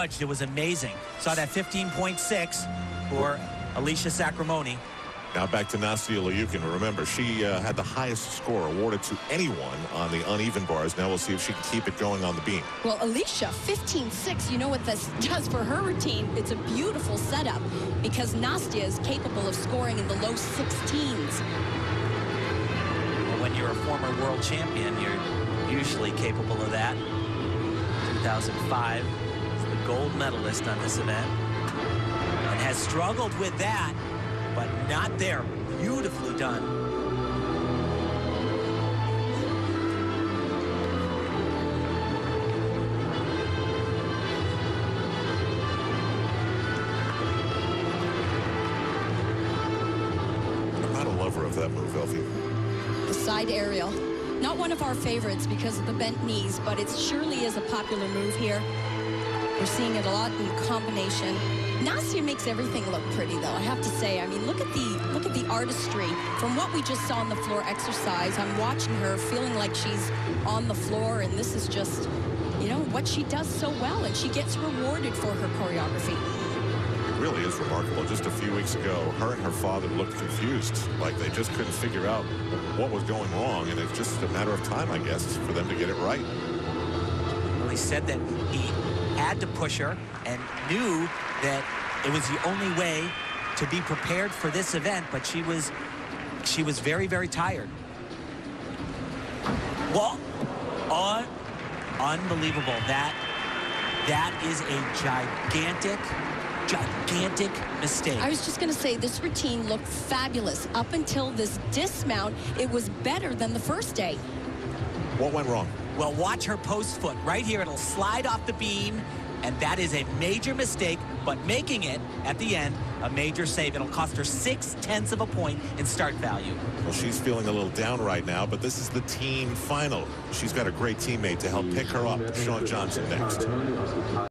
It was amazing. Saw that 15.6 for Alicia Sacramone. Now back to Nastia Liukin. Remember, she uh, had the highest score awarded to anyone on the uneven bars. Now we'll see if she can keep it going on the beam. Well, Alicia, 15-6, you know what this does for her routine? It's a beautiful setup because Nastia is capable of scoring in the low 16s. Well, when you're a former world champion, you're usually capable of that. 2005 the gold medalist on this event and has struggled with that but not there beautifully done I'm not a lover of that move, Elfi. The side aerial. Not one of our favorites because of the bent knees, but it surely is a popular move here. We're seeing it a lot in combination. Nastia makes everything look pretty, though. I have to say. I mean, look at the look at the artistry from what we just saw on the floor exercise. I'm watching her, feeling like she's on the floor, and this is just, you know, what she does so well, and she gets rewarded for her choreography. It really is remarkable. Just a few weeks ago, her and her father looked confused, like they just couldn't figure out what was going wrong, and it's just a matter of time, I guess, for them to get it right. Well, he said that he had to push her and knew that it was the only way to be prepared for this event, but she was she was very, very tired. Well, un unbelievable. That that is a gigantic, gigantic mistake. I was just going to say, this routine looked fabulous. Up until this dismount, it was better than the first day. What went wrong? Well, watch her post foot. Right here, it'll slide off the beam, and that is a major mistake, but making it, at the end, a major save. It'll cost her six-tenths of a point in start value. Well, she's feeling a little down right now, but this is the team final. She's got a great teammate to help pick her up, Shawn Johnson, next.